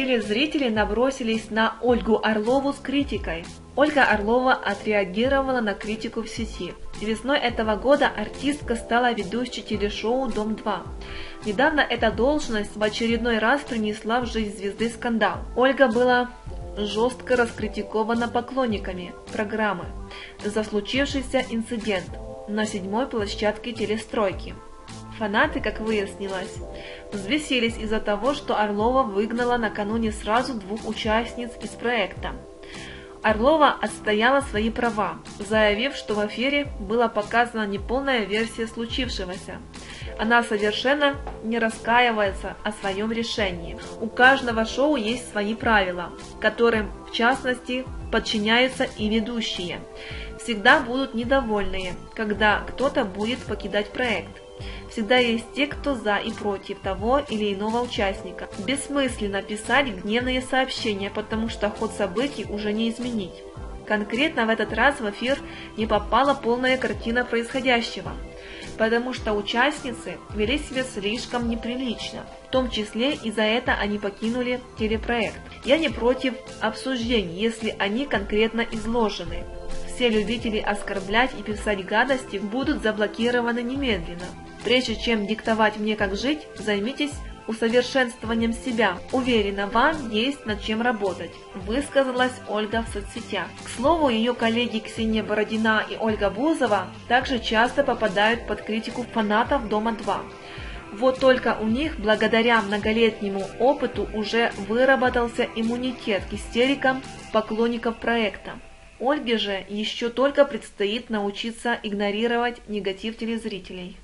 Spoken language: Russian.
Телезрители набросились на Ольгу Орлову с критикой. Ольга Орлова отреагировала на критику в сети. Весной этого года артистка стала ведущей телешоу «Дом-2». Недавно эта должность в очередной раз принесла в жизнь звезды скандал. Ольга была жестко раскритикована поклонниками программы за случившийся инцидент на седьмой площадке телестройки. Фанаты, как выяснилось, взвесились из-за того, что Орлова выгнала накануне сразу двух участниц из проекта. Орлова отстояла свои права, заявив, что в эфире была показана неполная версия случившегося. Она совершенно не раскаивается о своем решении. У каждого шоу есть свои правила, которым, в частности, подчиняются и ведущие. Всегда будут недовольные, когда кто-то будет покидать проект. Всегда есть те, кто за и против того или иного участника. Бессмысленно писать гневные сообщения, потому что ход событий уже не изменить. Конкретно в этот раз в эфир не попала полная картина происходящего, потому что участницы вели себя слишком неприлично. В том числе и за это они покинули телепроект. Я не против обсуждений, если они конкретно изложены. Все любители оскорблять и писать гадости будут заблокированы немедленно. Прежде чем диктовать мне, как жить, займитесь усовершенствованием себя. Уверена, вам есть над чем работать, высказалась Ольга в соцсетях. К слову, ее коллеги Ксения Бородина и Ольга Бузова также часто попадают под критику фанатов Дома-2. Вот только у них, благодаря многолетнему опыту, уже выработался иммунитет к истерикам поклонников проекта. Ольге же еще только предстоит научиться игнорировать негатив телезрителей.